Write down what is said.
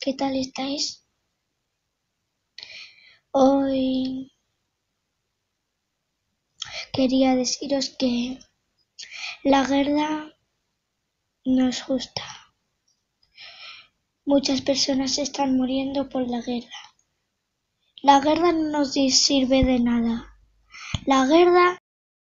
¿qué tal estáis? Hoy quería deciros que la guerra no es justa. Muchas personas están muriendo por la guerra. La guerra no nos sirve de nada. La guerra